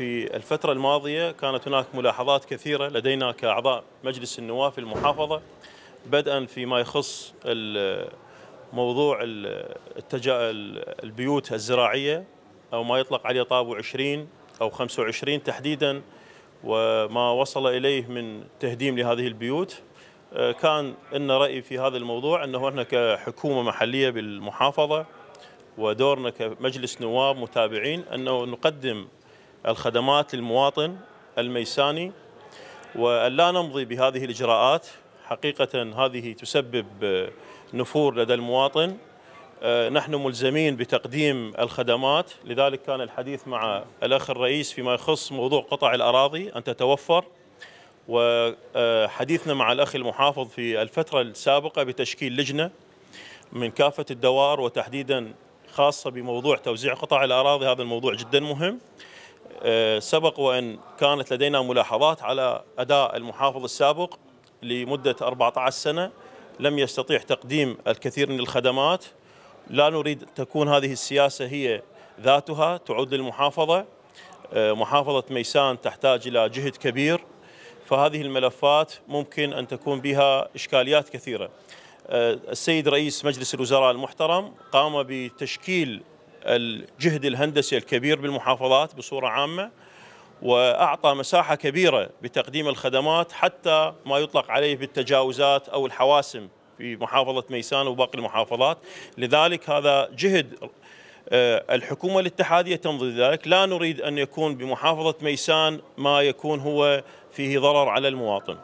في الفترة الماضية كانت هناك ملاحظات كثيرة لدينا كأعضاء مجلس النواب في المحافظة بدءا فيما يخص موضوع. البيوت الزراعية أو ما يطلق عليه طابو 20 أو 25 تحديدا وما وصل إليه من تهديم لهذه البيوت كان لنا رأي في هذا الموضوع أنه إحنا كحكومة محلية بالمحافظة ودورنا كمجلس نواب متابعين أنه نقدم الخدمات للمواطن الميساني وأن لا نمضي بهذه الإجراءات. حقيقة هذه تسبب نفور لدى المواطن. نحن ملزمين بتقديم الخدمات. لذلك كان الحديث مع الأخ الرئيس فيما يخص موضوع قطع الأراضي أن تتوفر. وحديثنا مع الأخ المحافظ في الفترة السابقة بتشكيل لجنة من كافة الدوار وتحديدا خاصة بموضوع توزيع قطع الأراضي. هذا الموضوع جدا مهم. سبق وأن كانت لدينا ملاحظات على أداء المحافظ السابق لمدة 14 سنة. لم يستطيع تقديم الكثير من الخدمات. لا نريد تكون هذه السياسة هي ذاتها تعود للمحافظة. محافظة ميسان تحتاج إلى جهد كبير. فهذه الملفات ممكن أن تكون بها إشكاليات كثيرة. السيد رئيس مجلس الوزراء المحترم قام بتشكيل الجهد الهندسي الكبير بالمحافظات بصورة عامة وأعطى مساحة كبيرة بتقديم الخدمات حتى ما يطلق عليه بالتجاوزات أو الحواسم في محافظة ميسان وباقي المحافظات. لذلك هذا جهد الحكومة الاتحادية تمضي ذلك لا نريد أن يكون بمحافظة ميسان ما يكون هو فيه ضرر على المواطن.